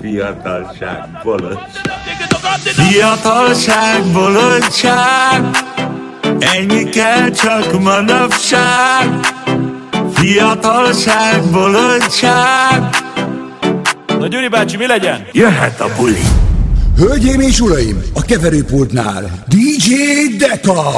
Fiatalság, bolondság. Fiatalság, bolondság, ennyi kell csak manapság. Fiatalság, bolondság. Na Gyuri bácsi, mi legyen? Jöhet a buli. Hölgyeim és uraim, a keverőpultnál DJ Deka!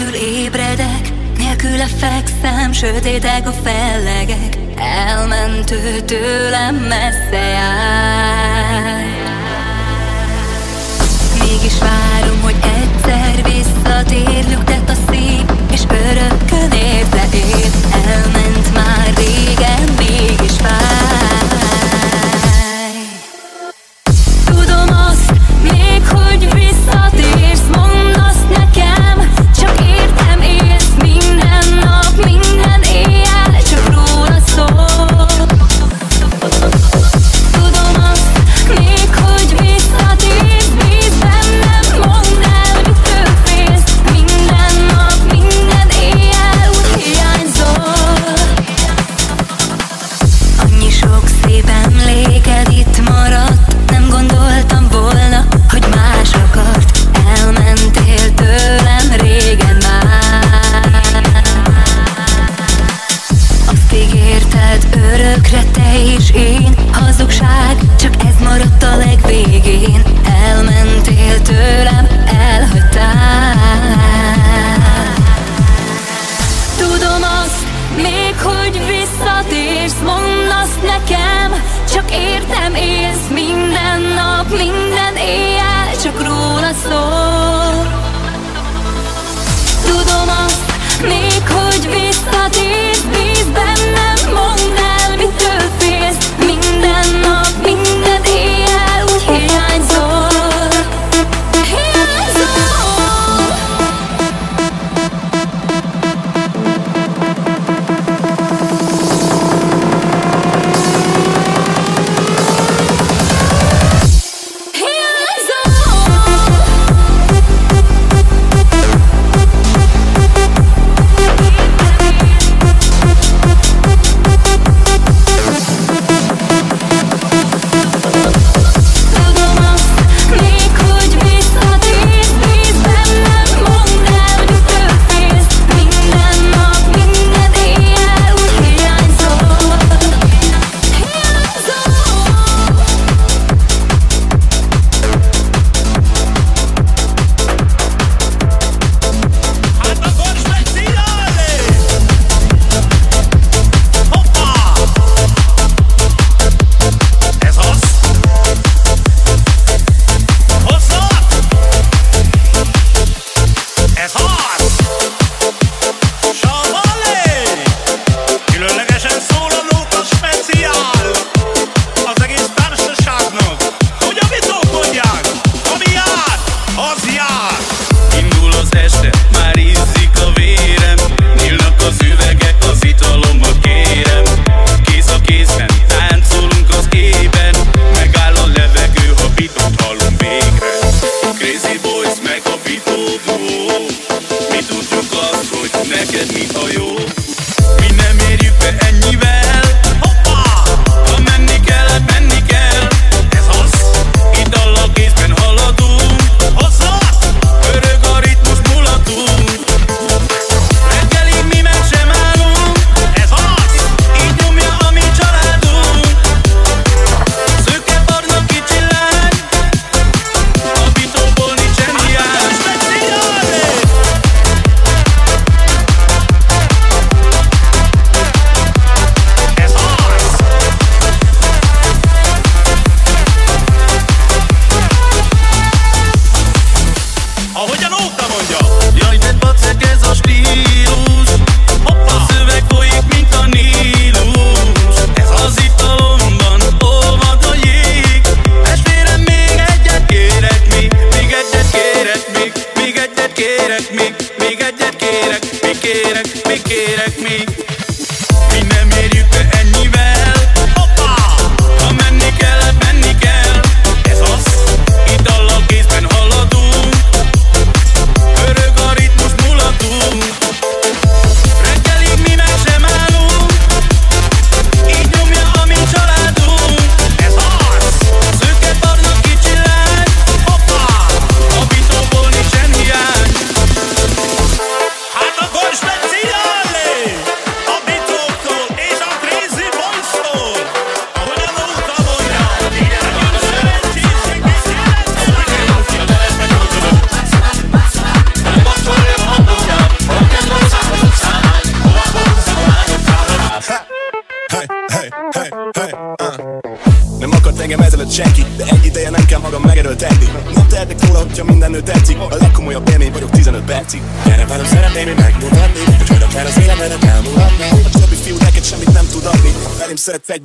Egyedül ébredek, nélküle fekszem, sötétek a fellegek. Elmentő tőlem messze jár. Mégis várom, hogy egyszer visszatér Lüktet a szép, és örökkön érte ér Elment már régen, mégis vár.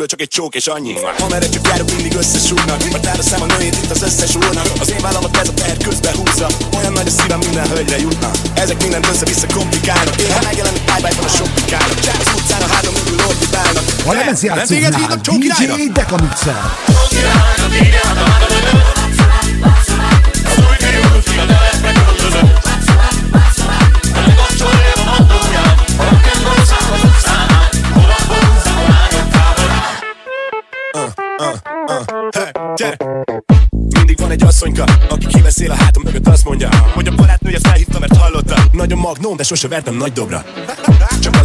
ebből csak egy csók és annyi. Ha meredjük járunk mindig összesúrnak Mert elveszem a nőjét itt az összes úrnak Az én vállamat ez a teher közbe húzza. Olyan nagy a szívem minden hölgyre jutna. Ezek mindent össze-vissza komplikálnak. Én ha megjelenik bye-bye-ban a sok pikának Csak az utcán a három mögül nem? A lemez játszóknál DJ Dekamixel Csók királynak, asszonyka Aki kibeszél a hátam mögött azt mondja Hogy a barátnője felhívta mert hallotta. Nagyon magnóm, de sose vertem nagy dobra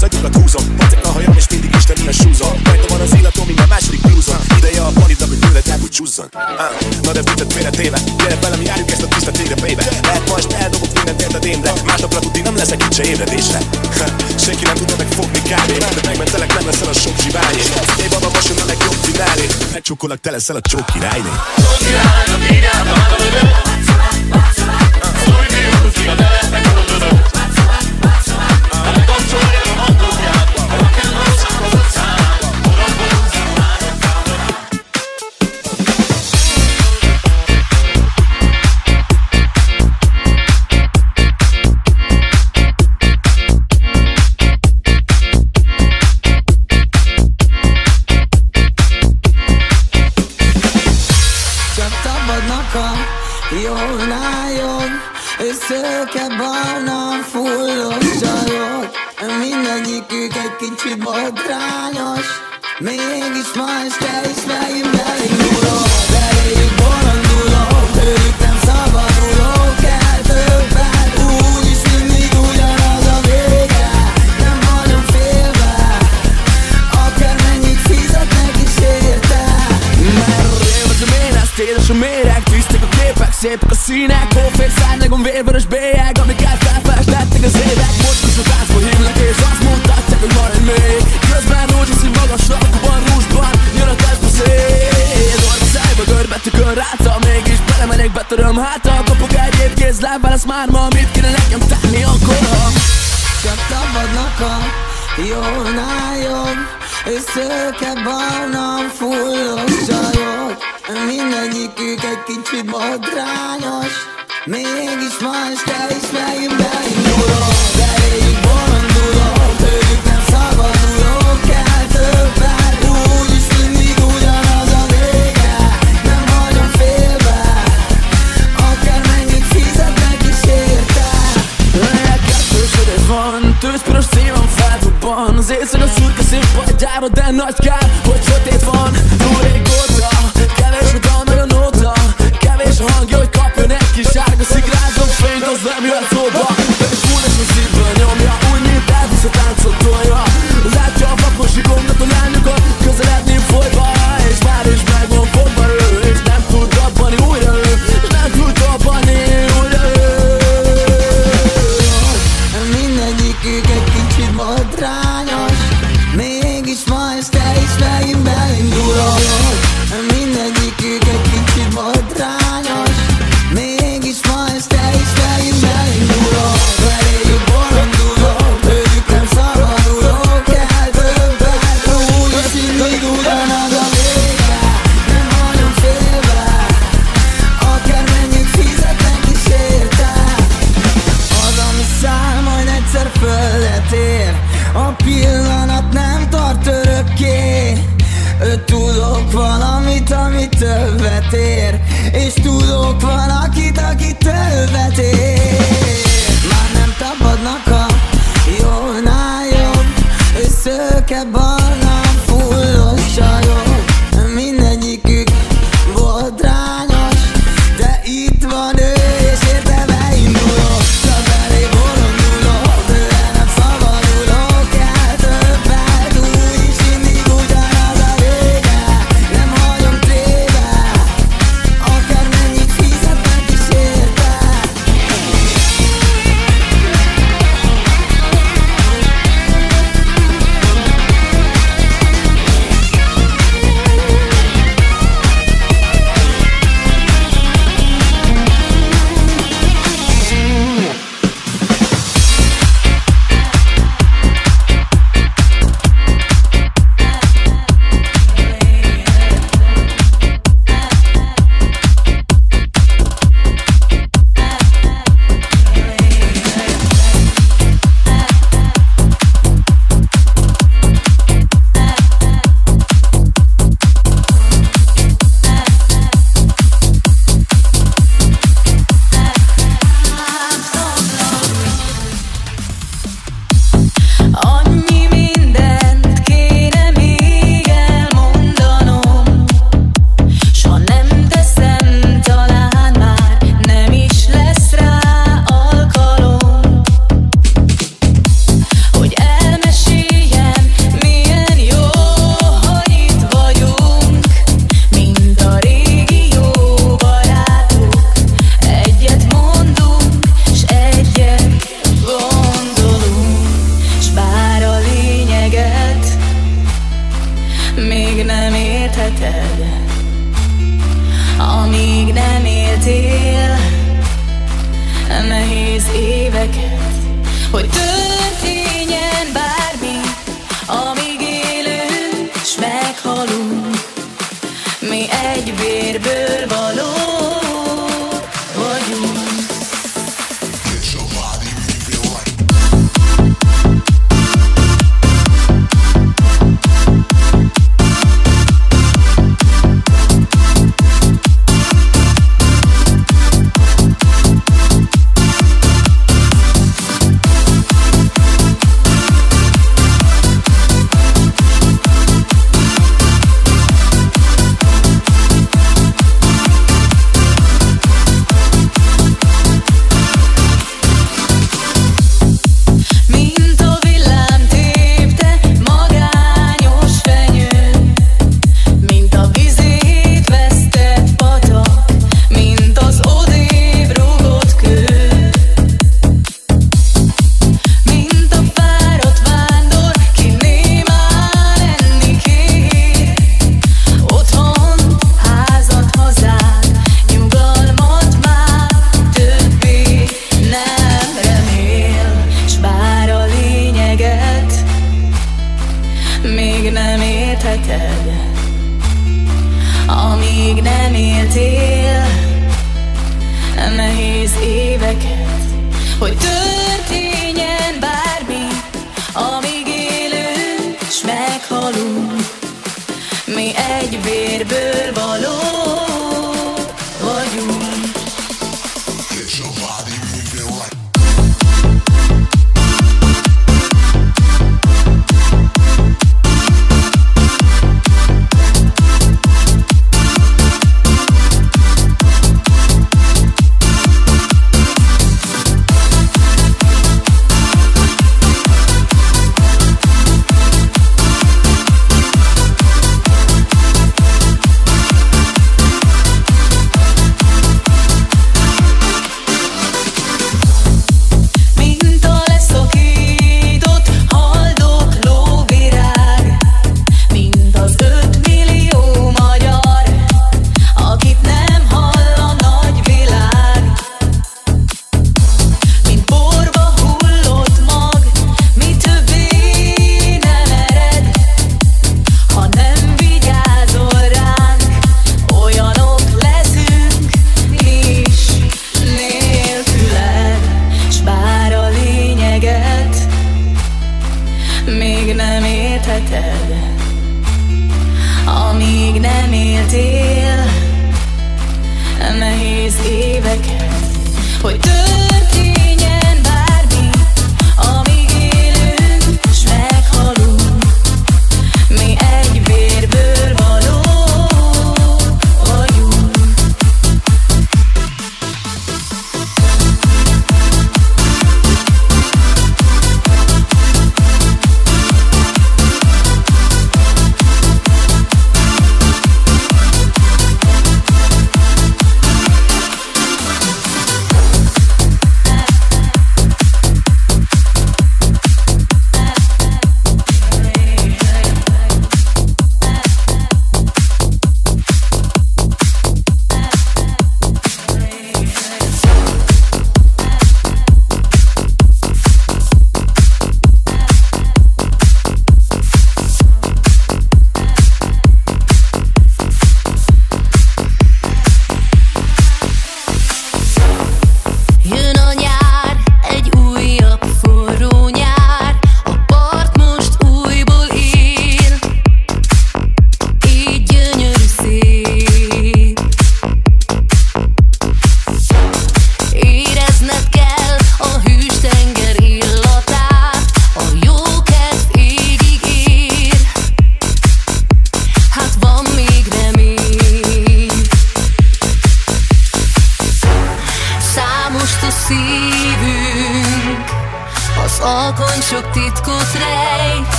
az agyukat húzom Patek a hajam és mindig Isten ilyen súzom Rajta van az illatom, a második blúzom Ideje a panitnak, hogy tőled elbúgy csuzzan ah, Na de büntet félretéve Gyere velem, járjuk ezt a tiszta tégre bébe Lehet ma este eldobok mindent érdedémre Másnapra tudni nem leszek itt se ébredésre ha, Senki nem tudna megfogni kb. De megmentelek, nem leszel a sok zsiványé Figyelj baba, most jön a legjobb finálé Megcsukkolak, te leszel a csók királyné Csók királynak, így állt a Szújj, mi húzik a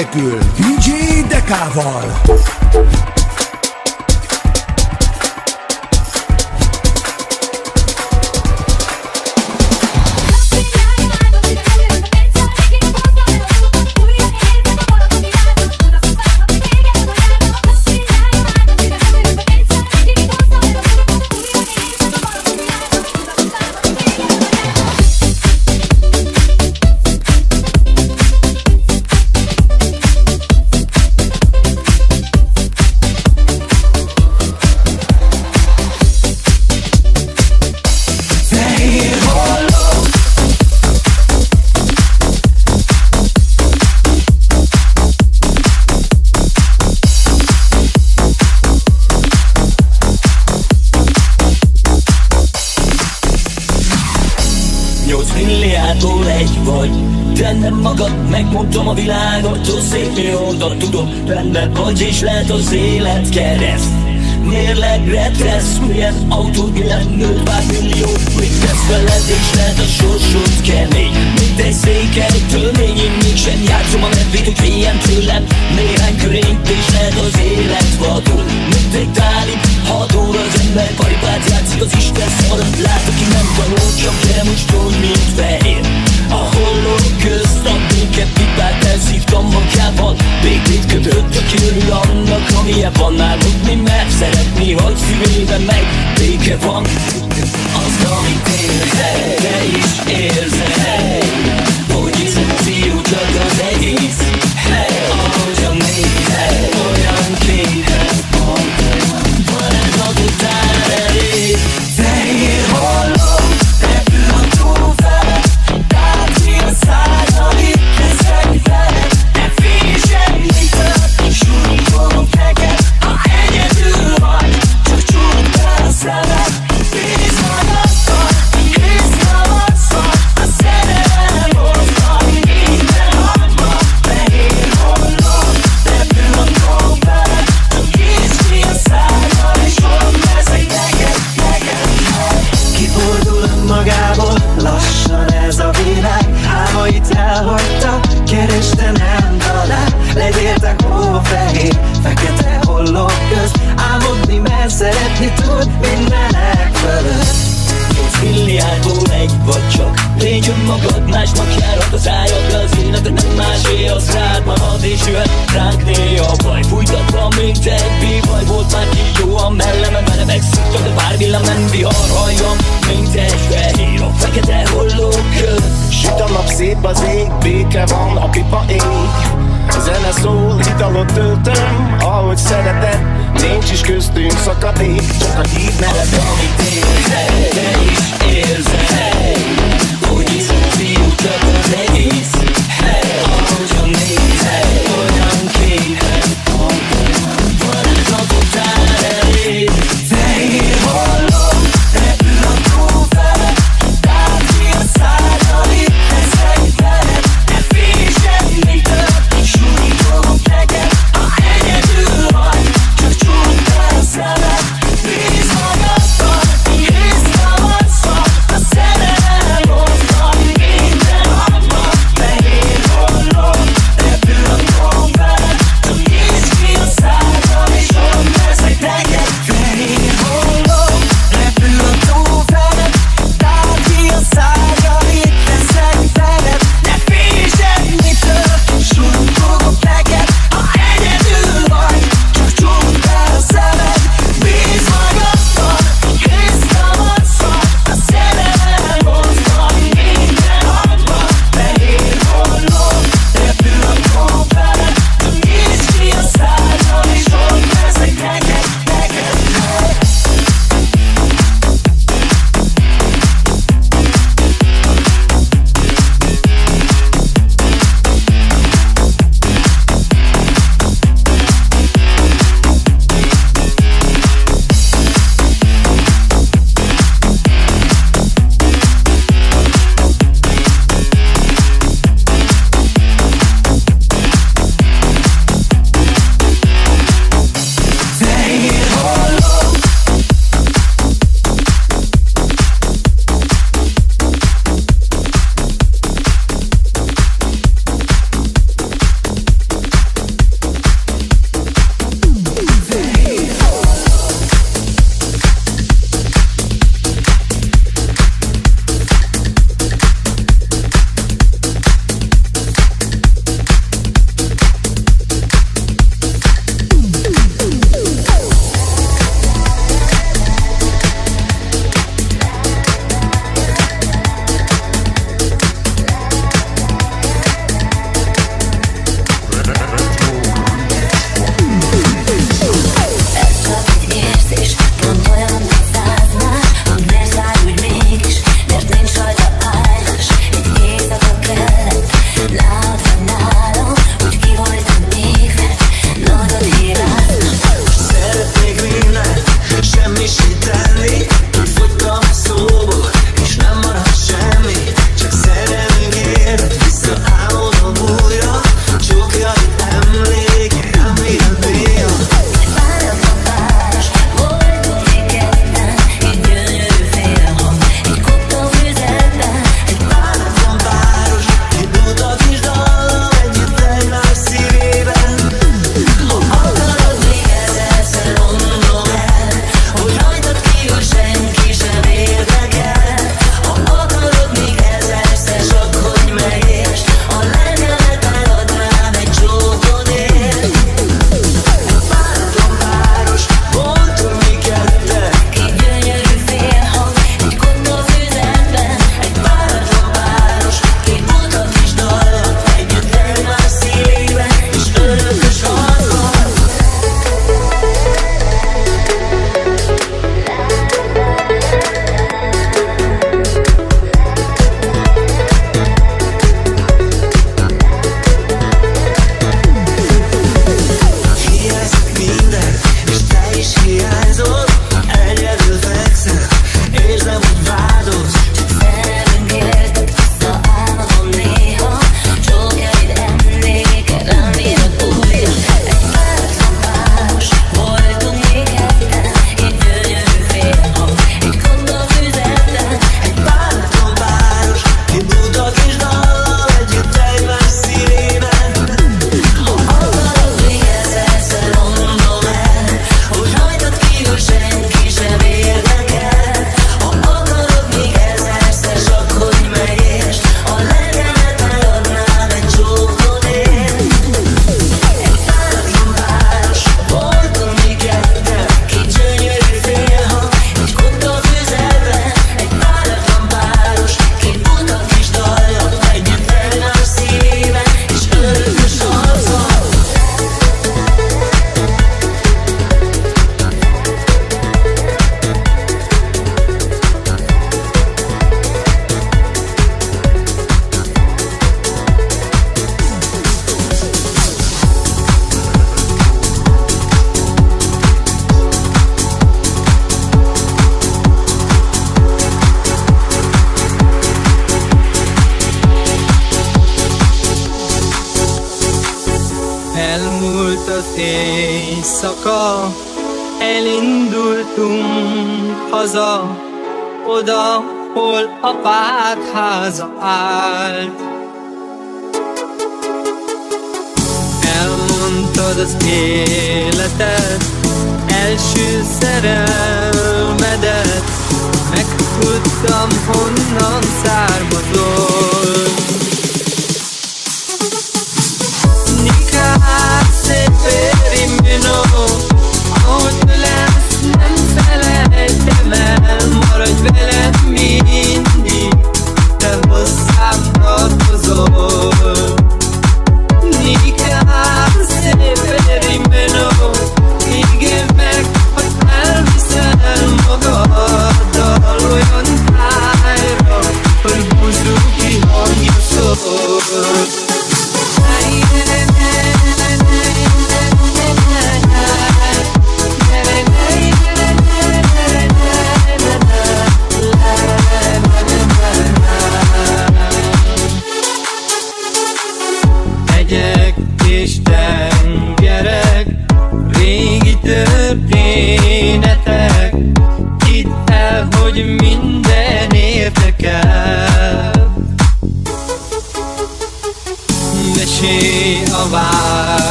nélkül DJ Dekával.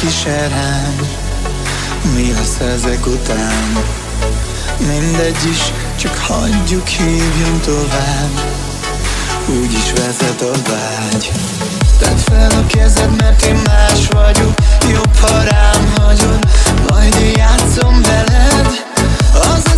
kis erány Mi lesz ezek után? Mindegy is, csak hagyjuk, hívjunk tovább. Úgy is vezet a vágy. Tedd fel a kezed, mert én más vagyok. Jobb, ha rám hagyod Majd én játszom veled. Az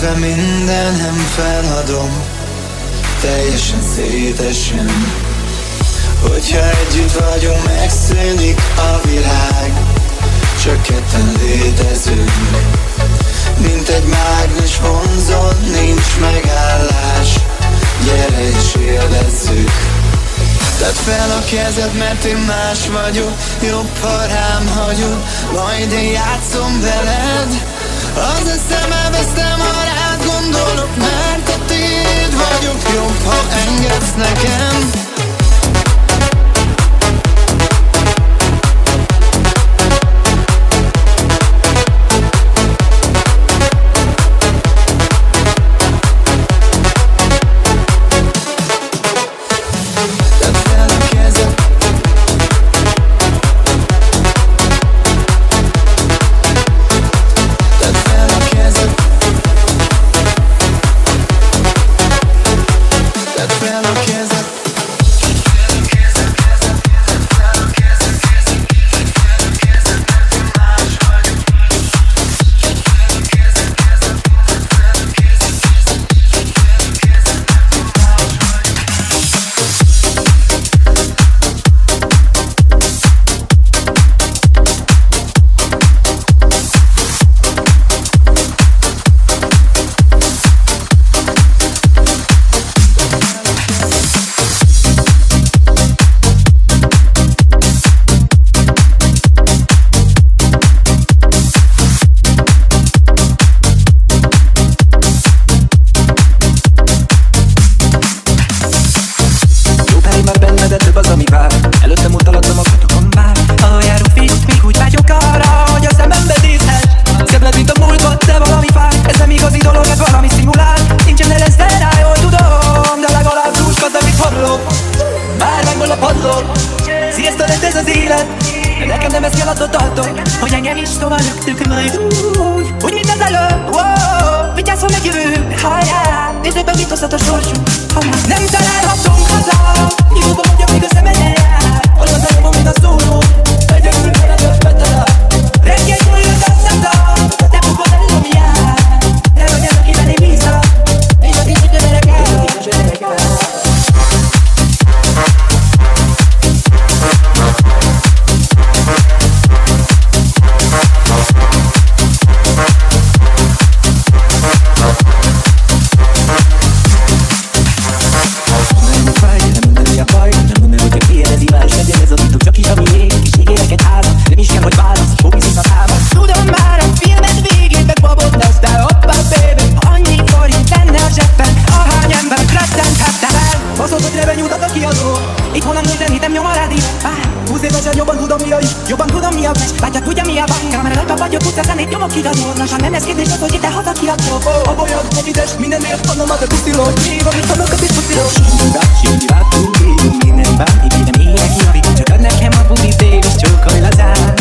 Nézve mindenem feladom. Teljesen szétesen Hogyha együtt vagyunk, megszűnik a világ. Csak ketten létezünk. Mint egy mágnes vonzon, nincs megállás. Gyere és élvezzük Tedd fel a kezed, mert én más vagyok. Jobb, ha rám hagyod. Majd én játszom veled. Az eszem elvesztem, ha rád gondolok Mert a tiéd vagyok jobb, ha engedsz nekem. napokig az ornasán Nem ez kérdés az, hogy itt hat a kiadtok A bolyog egy üdes, mindenért mondom az a pusziló Nyív, amit tanok a piszpusziló Sínyi bá, sínyi bá, túl, minden bá Minden éjjel kiavítom, csak ad nekem a bulit, és csókolj lazán.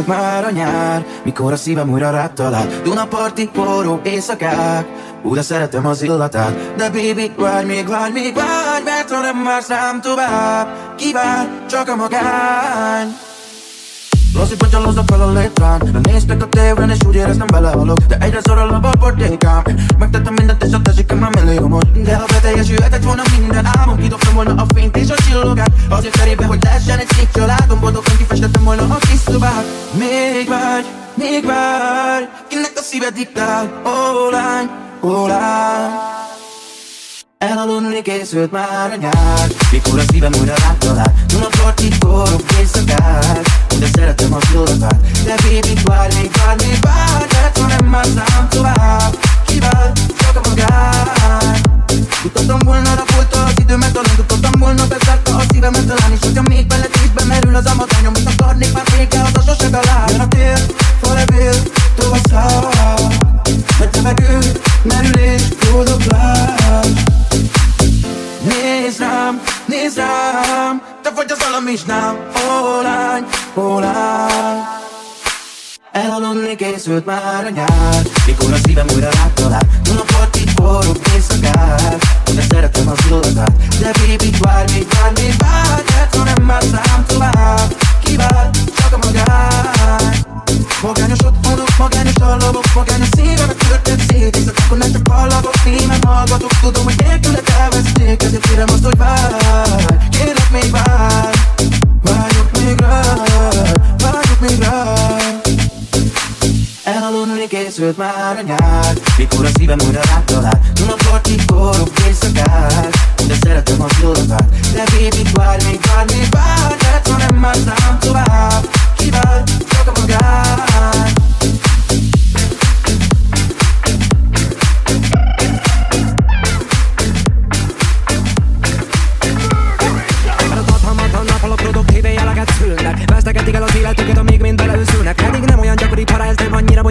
Készült már a nyár Mikor a szívem újra rád talál. Dunaparti forró éjszakák de szeretem az illatát. De baby, várj még, várj még, várj Mert ha nem vársz rám tovább Kivár csak a magány Lasszi patyalozok fel a létrán Néztek a tévén és úgy éreztem belehalok De egyre szorolabb a portékám Megtettem mindent és a tesikem már milliómot De ha beteljesülhetett volna minden álmom Kidobtam volna a fényt és a csillogát Azért cserébe, hogy lehessen egy szép családom Boldogan kifestettem volna a kis szobát Még vágy, még vágy Kinek a szíve diktál, ó lány, ó lány Elaludni készült már a nyár Mikor a szívem újra rád talál Dunaparti forró éjszakák De szeretem az illatát De baby, várj még, várj még, várj. Mert ha nem már rám tovább. Kivál csak a magány Tudtam volna rapolta az időmet Talán tudtam volna bezárta a szívemet. Talán is, hogyha még beletésbe merül az amatányom Mit akarnék már vége, az a sose talál. Jön a tél, készült már a nyár. Mikor a szívem újra rád talál hát, Tunapart így forró éjszakár Hogy szeretem az illatát De baby, várj még, várj még, várj Mert hát, ha nem már szám tovább Kivál csak a magány Magányos otthonok, magányos dallamok Magányos szívemet törted szét Éjszakakon nem csak ballagok, némen hallgatok. Tudom, hogy nélküled elveszték Ezért kérem azt, hogy várj. Kérlek még várj. Várjuk még rád Várjuk még rád Elaludni készült már a nyár. Mikor a szívem újra rád talál Dunaparti forró éjszakák De szeretem az illatát De baby, várj még, várj még, várj. Mert ha nem már rám tovább Kivál csak a magány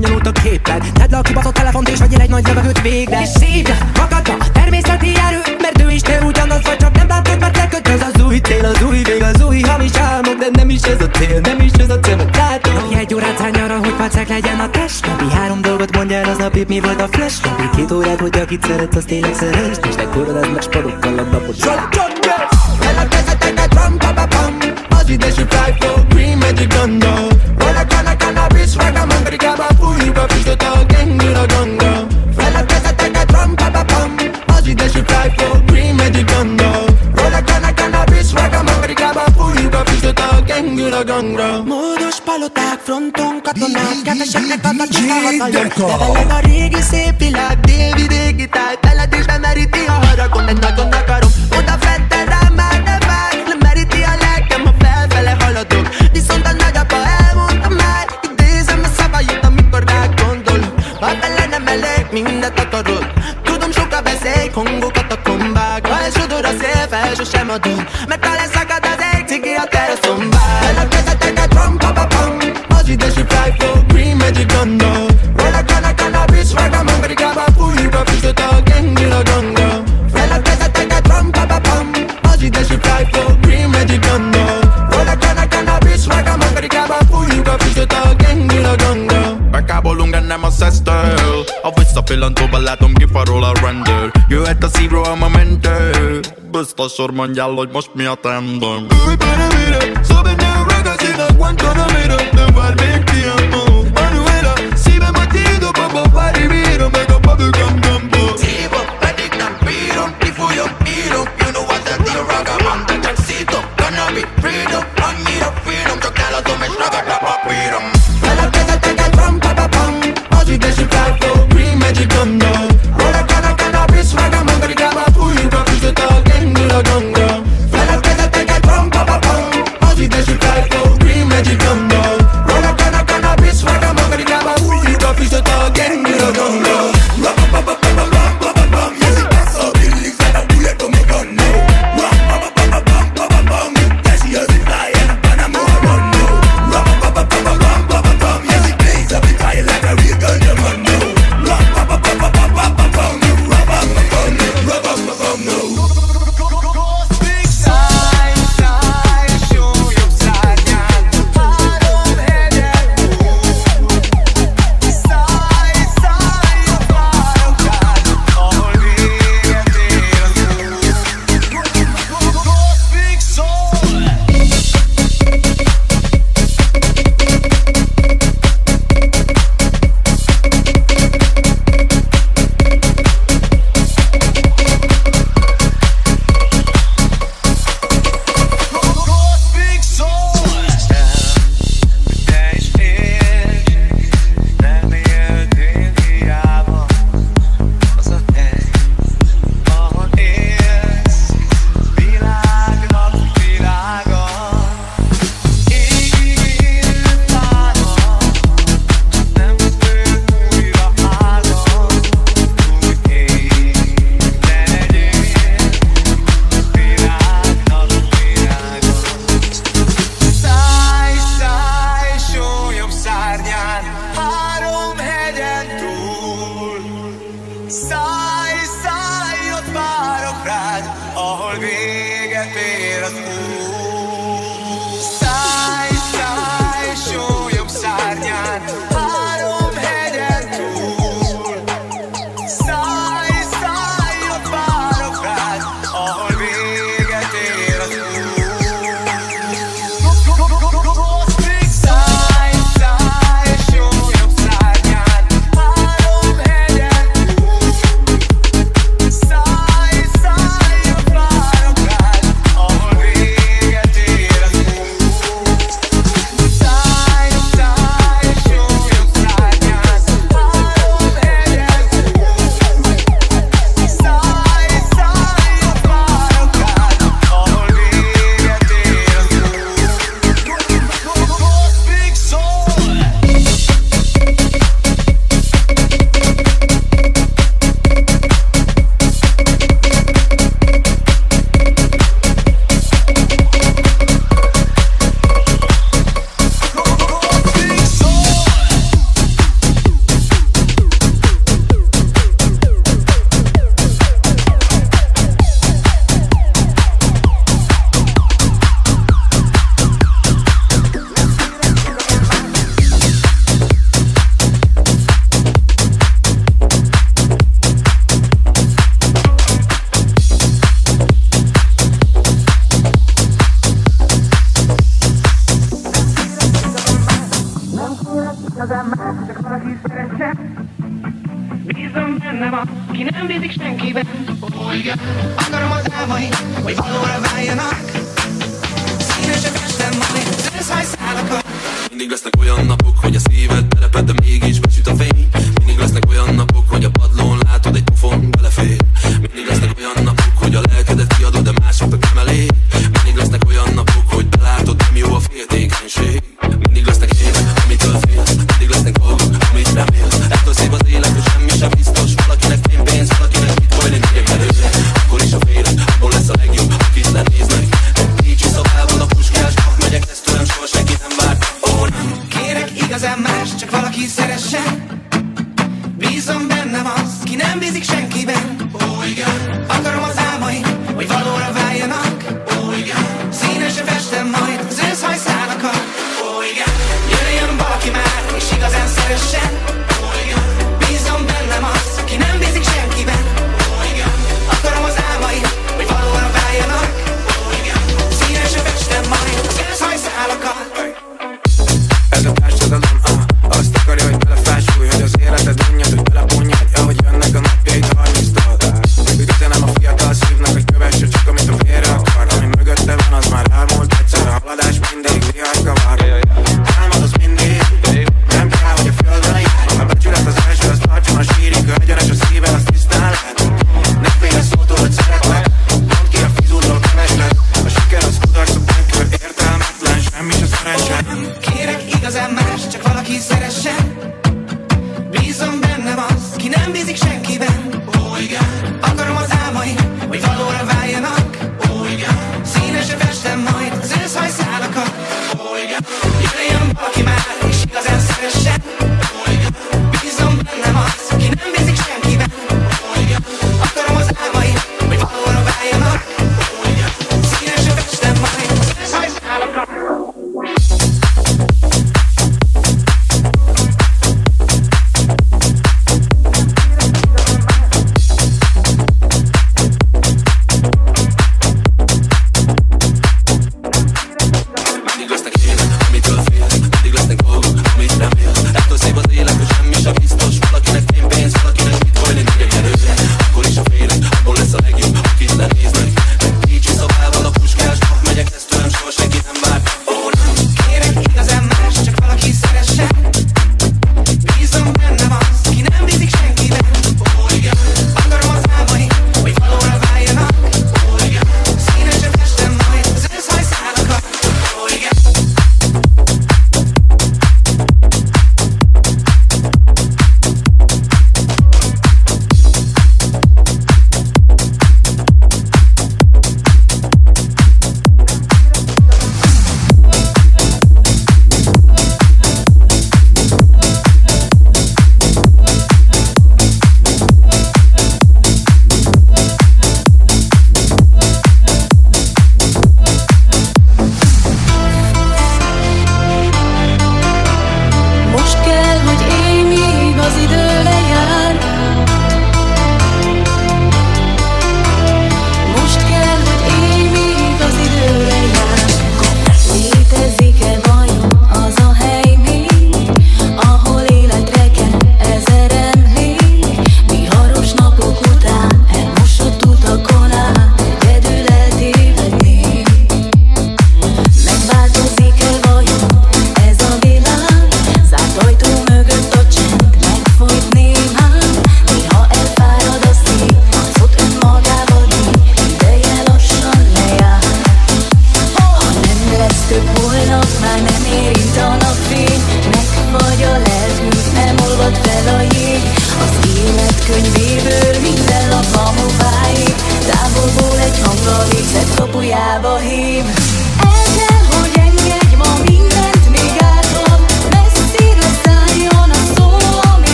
bonyolult a képlet Tedd le a kibaszott telefont és vegyél egy nagy levegőt végre. És szívja magadba a természeti erő Mert ő is te ugyanaz vagy, csak nem látod, mert lekötöz az új tél, az új vég, az új hamis álmok De nem is ez a cél, nem is ez a cél, mert látom Napi egy órát szállj arra, hogy arcák legyen a test. Napi három dolgot mondjál az napig mi volt a flash. Napi két órát, hogy akit szeretsz, az tényleg szeresd. És ne korolod meg spadokkal a napot take drum, pa pa pam they should fly for green magic gun dog Roll a gun, a cannabis, swag a man, fronton katonák Keveseknek adnak a Deka. Leveleg a régi szép világ Délvidéki táj Veled is bemeríti a haragon Egy nagyon akarom Oda fette rám már ne várj Lemeríti a lelkem, ha felfele haladok. Viszont a nagyapa elmondta már Idézem a szavait, amikor rád gondolok Ha vele nem elég, mindet akarod. Tudom sokat beszélj, kongokat a kombák. Ha elsodor a szél, fel sosem adom Mert ha to talk, gang, you know, gun dog Ela quer take drum, pa pa pam. Ozzy they should fly for green magic gun dog Roll a gun, a cannabis, swag a man, grab a fool, you got fish to talk, gang, you know, gun dog Bekábolunk nem a szesztől A visszapillantóban látom kifarol a rendőr Jöhet a szívról a mentő Biztosor mondjál, hogy most mi a tendőm Uy, para mira, sobre neurega sin Guantanamera De farme tiempo Manuela, si me matido Papá, pari, viro, me go papi, gam, gambo Tivo, adictan, for you.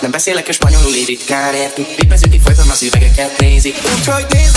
Nem beszélek a spanyolul így ritkán érti. Ripezünk, folyton az üvegeket nézik Úgyhogy néz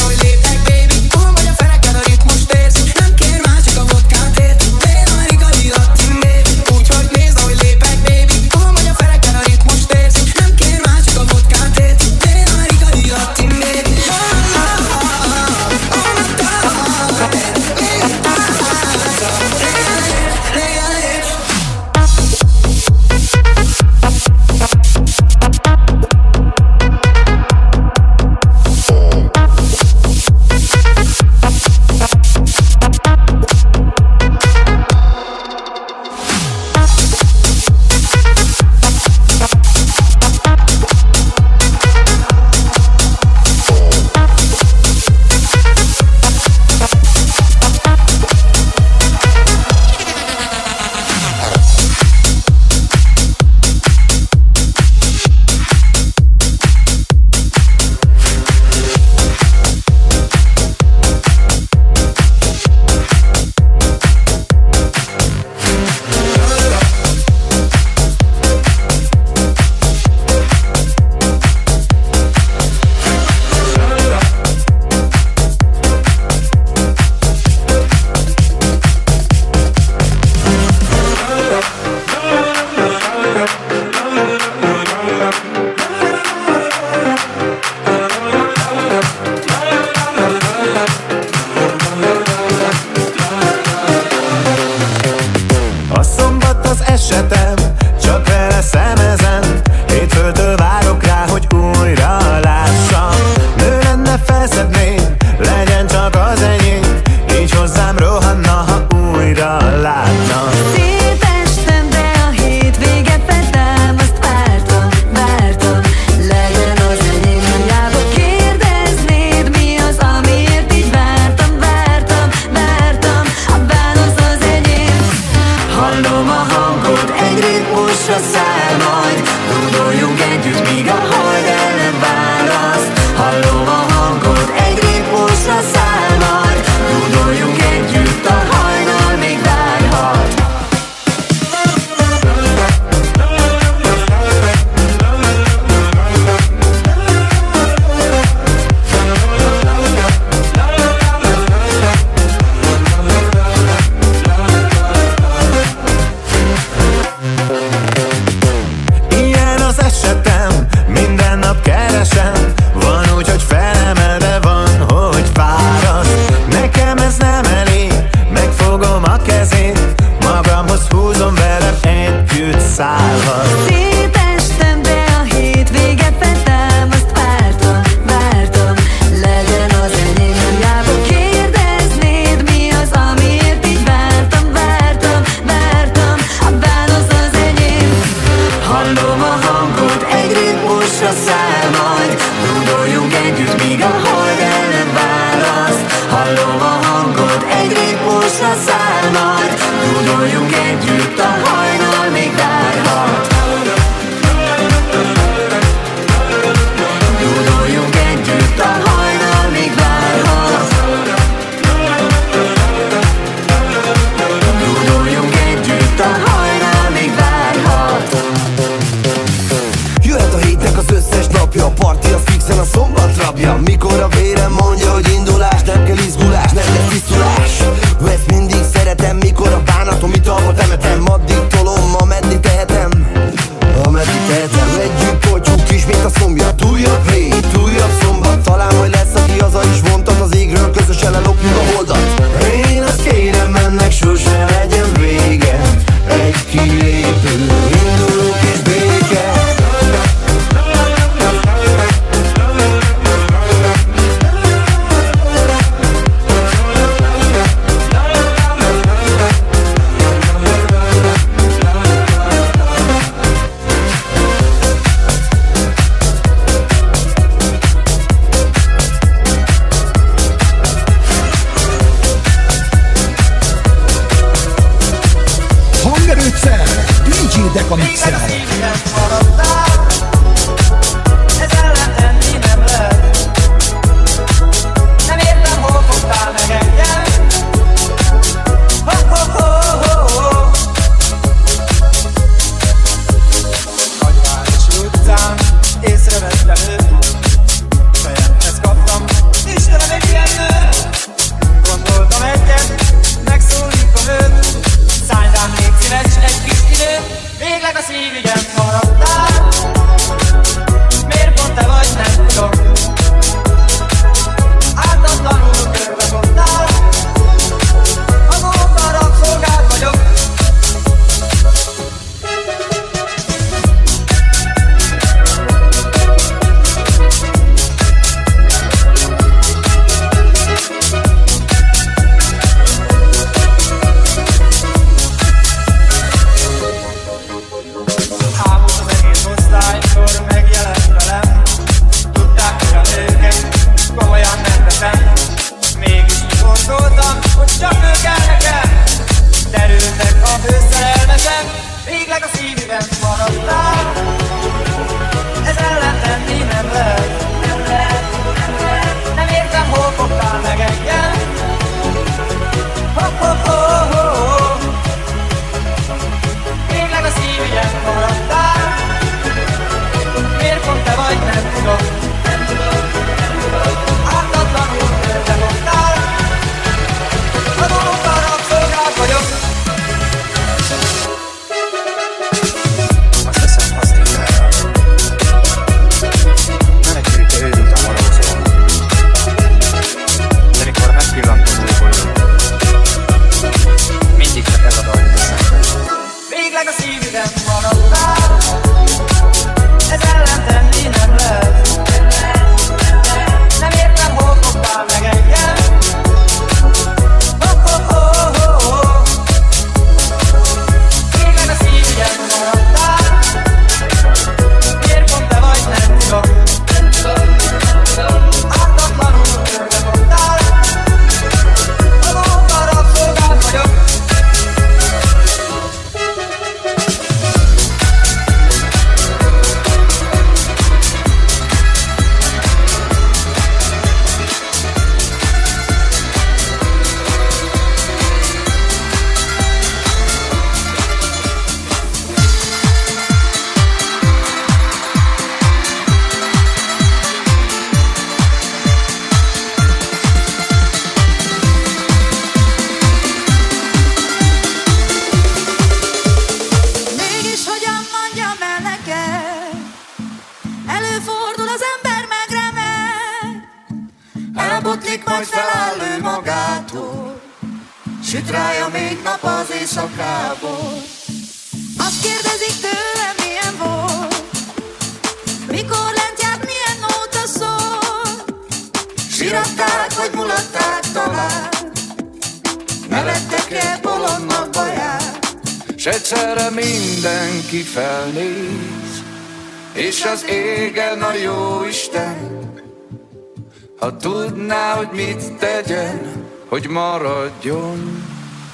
mit tegyen, hogy maradjon,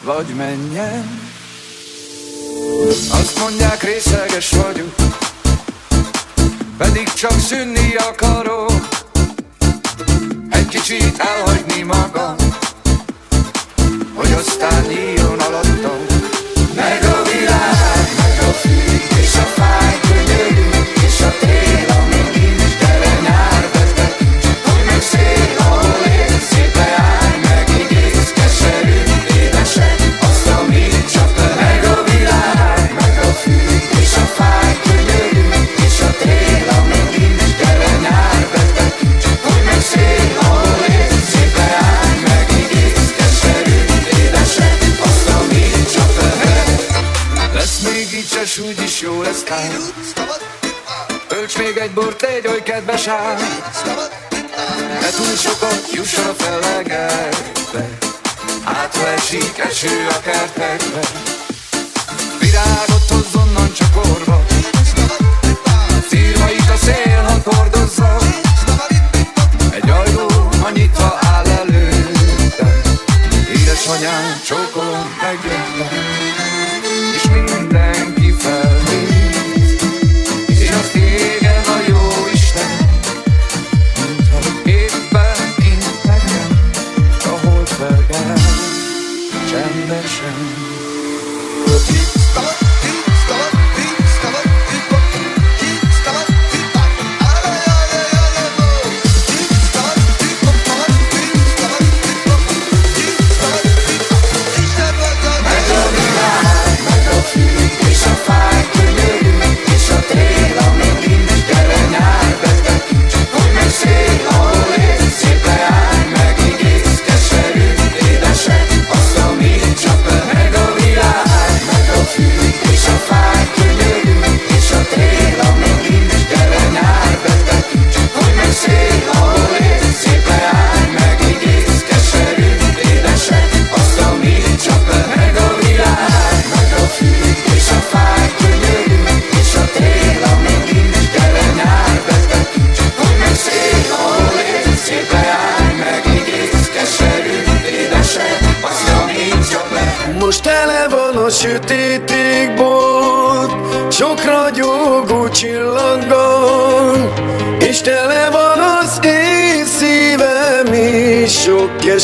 vagy menjen. Azt mondják, részeges vagyok, pedig csak szűnni akarok.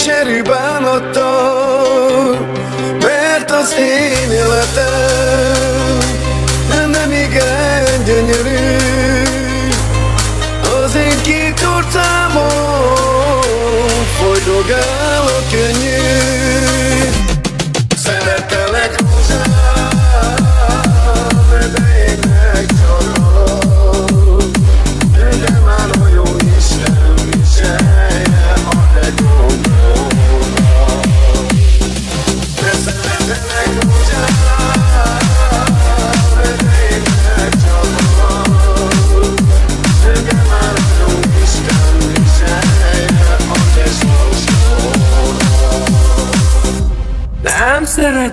keserű bánattal Mert az én életem nem igen gyönyörű. Az én két orcámon folydogál a könnyű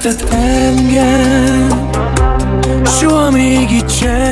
szeretett engem. Soha még itt sem.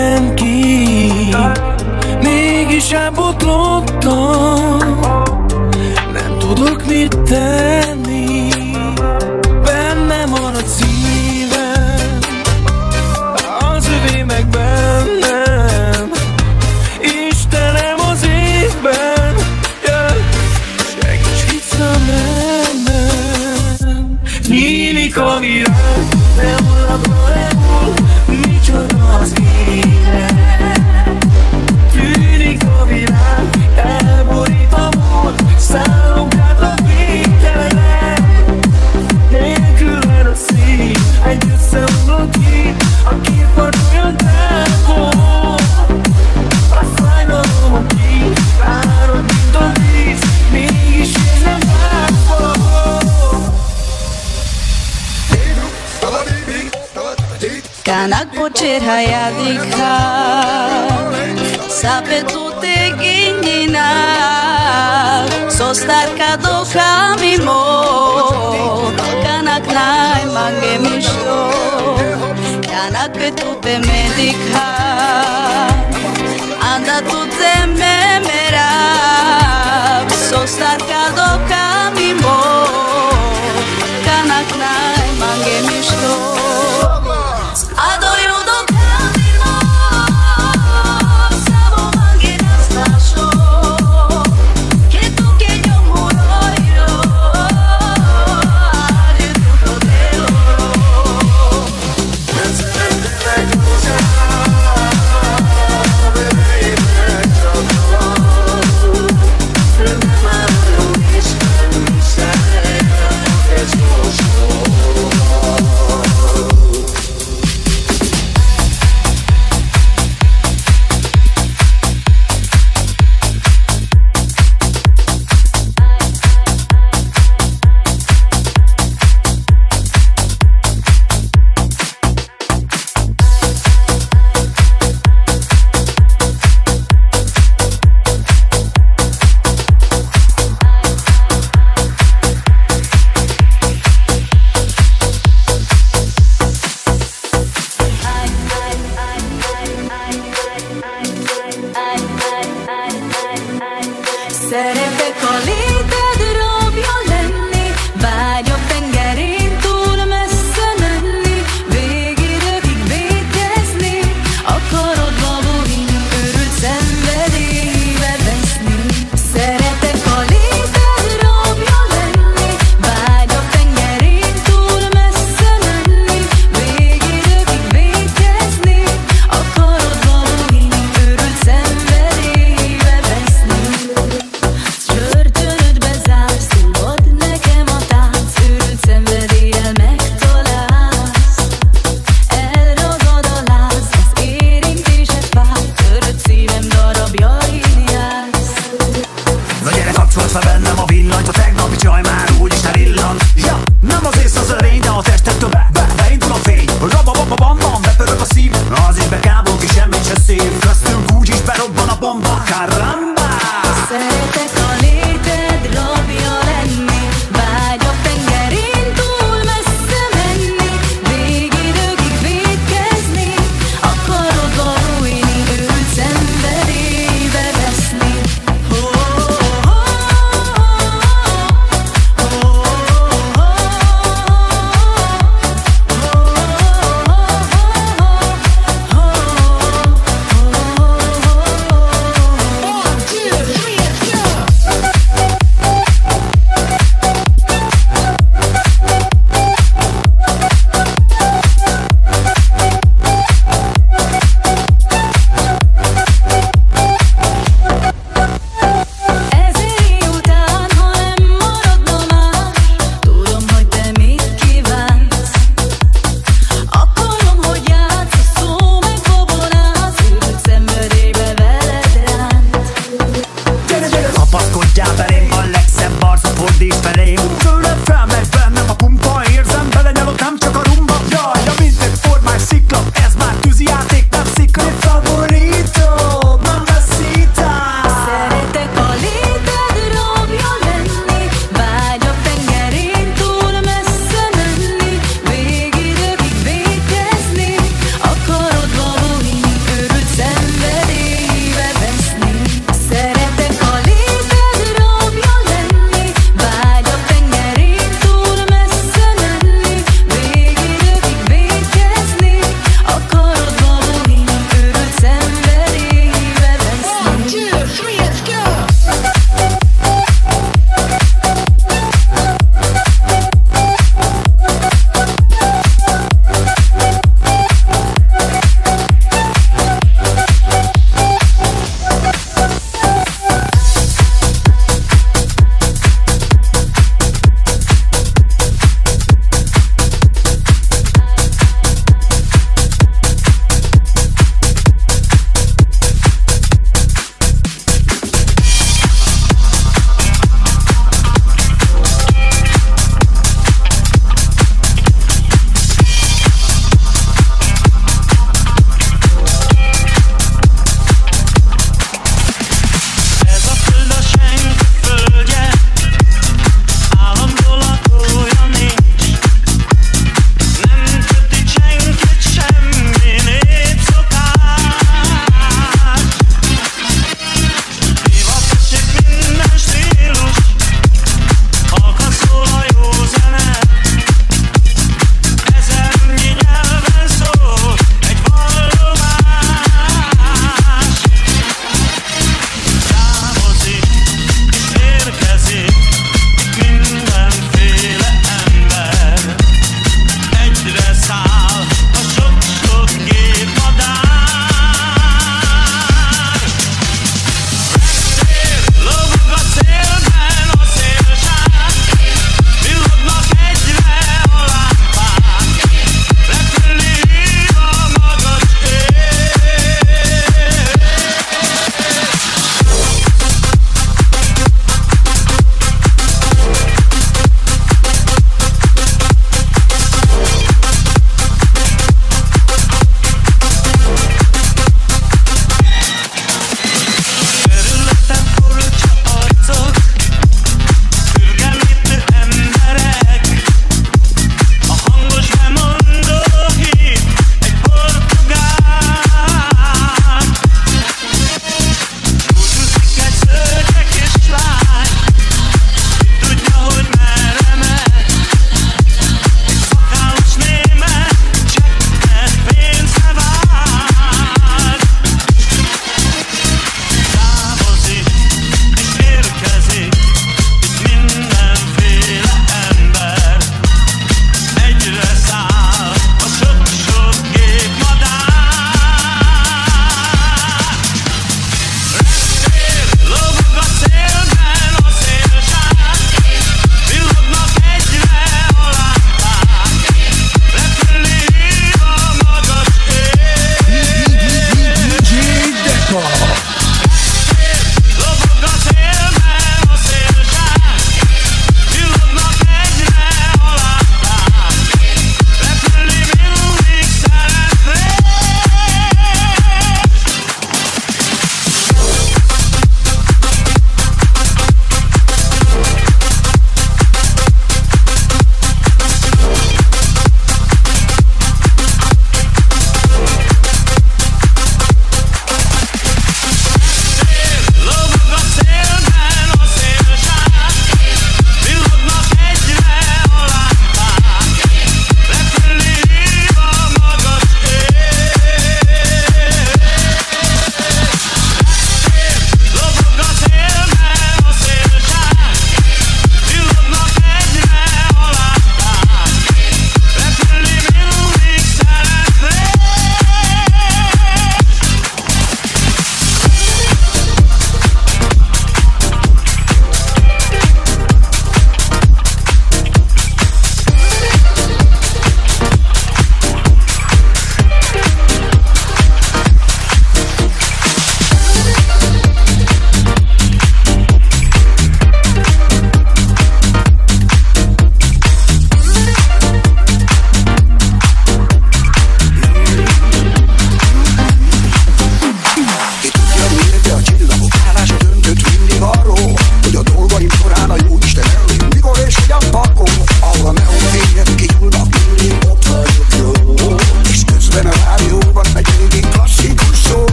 में दिखा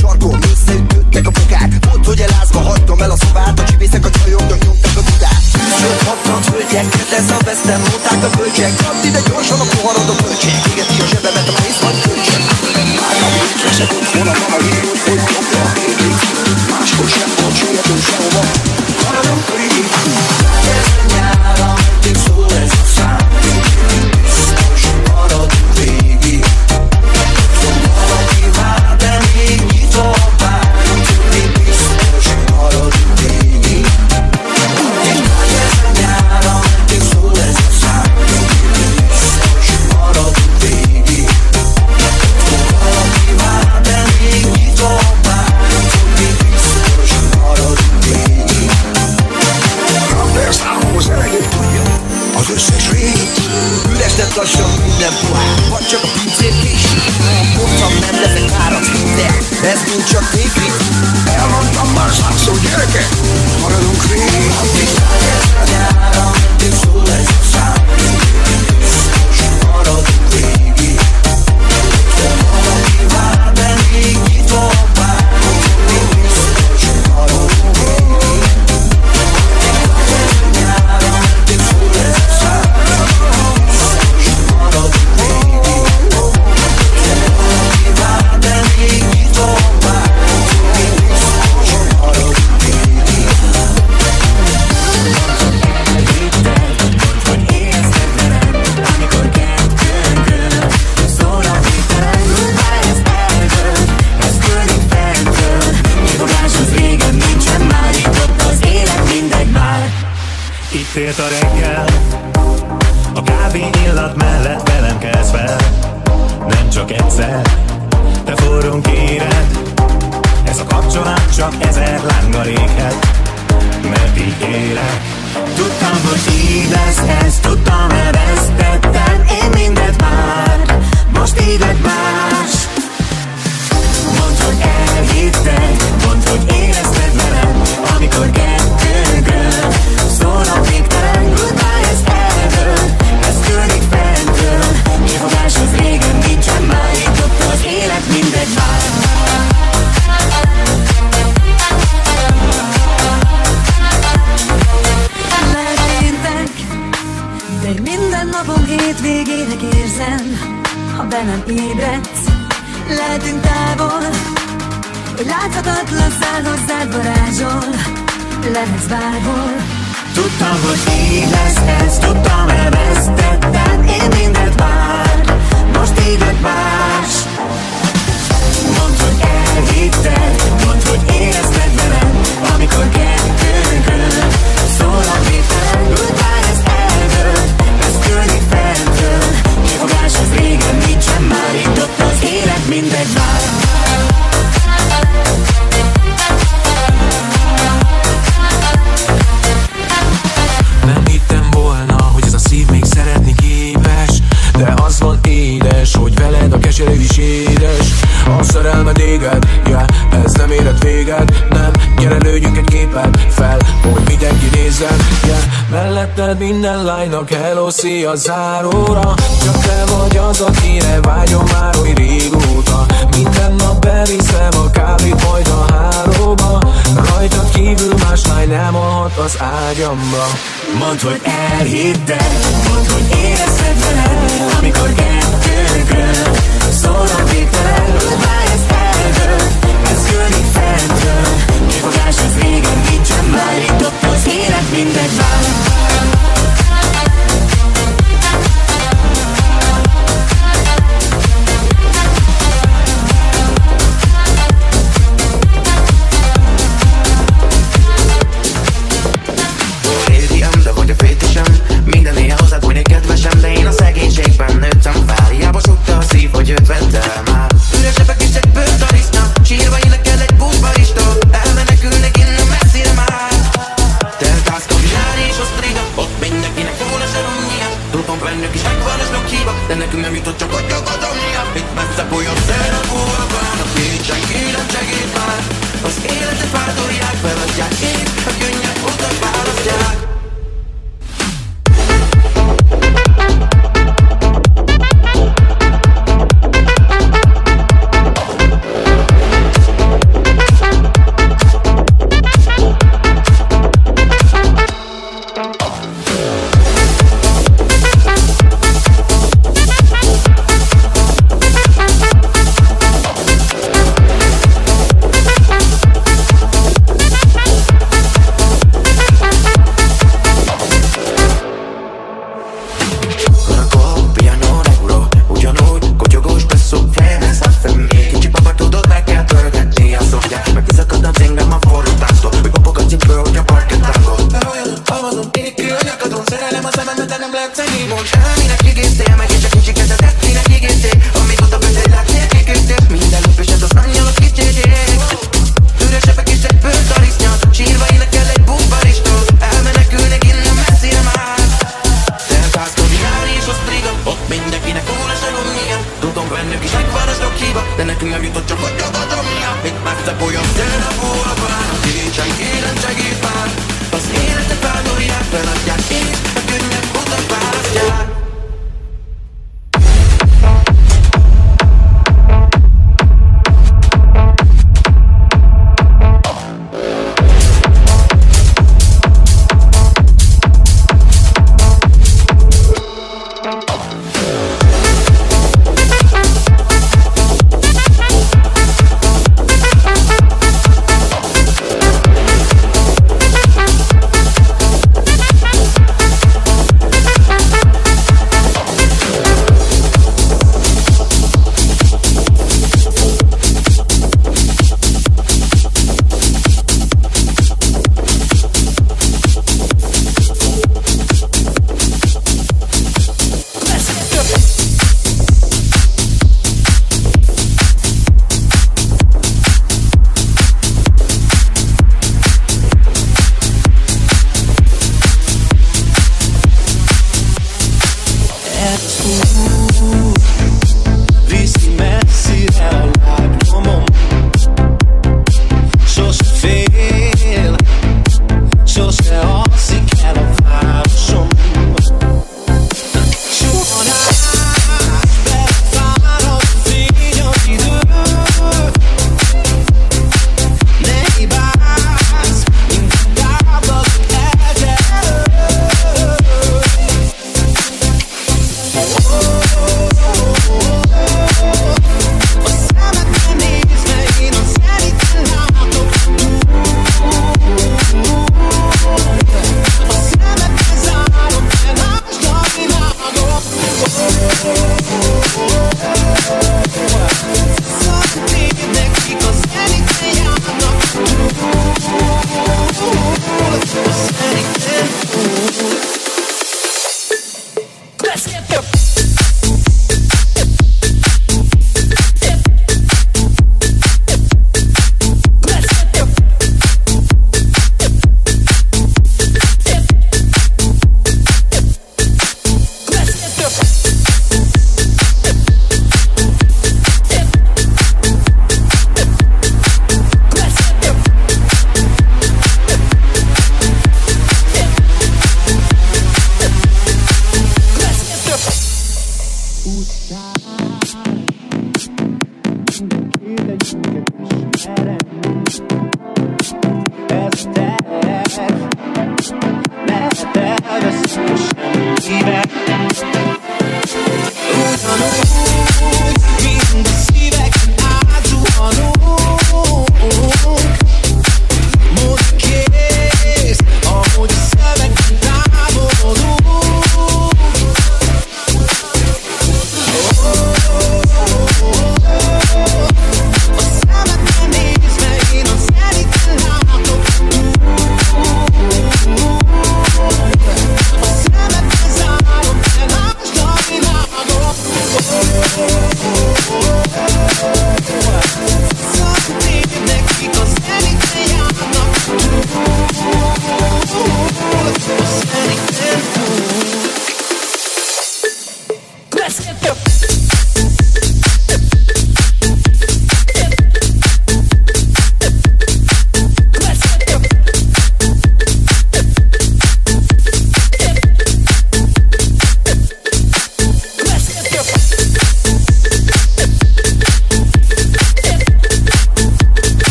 sarkon. Összeütöttek a fogák Volt, hogy elázva hagytam el a szobát. A csibészek a csajoknak nyomták a tudát Sőt, hatvan hölgyek, ez a vesztem Mondták a bölcsek, kapd ide gyorsan a poharod a bölcsek. Égeti a zsebemet a pénz, vagy kölcsön Már a bölcsek, ott volna van a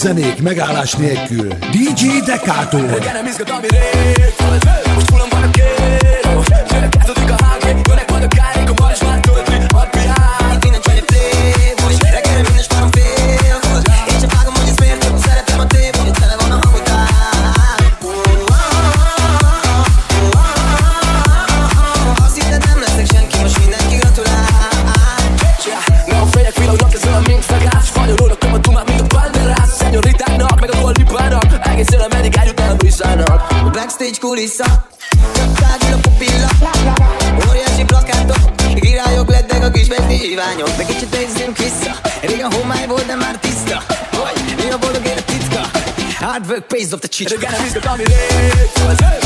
zenék megállás nélkül. DJ Dekától. Reggelen izgat, ami rég, kulissza Köptágul a pupilla. Óriási plakátok Királyok lettek a kisbeti híványok De kicsit nézzünk vissza. Régen homály volt, de már tiszta. Hogy mi a boldog élet titka? Hard work pays off the chicha Reggel a ami rét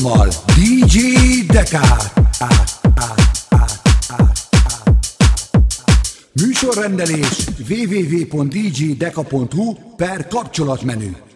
bizalommal DJ Dekát. Műsorrendelés www.djdeka.hu per kapcsolatmenü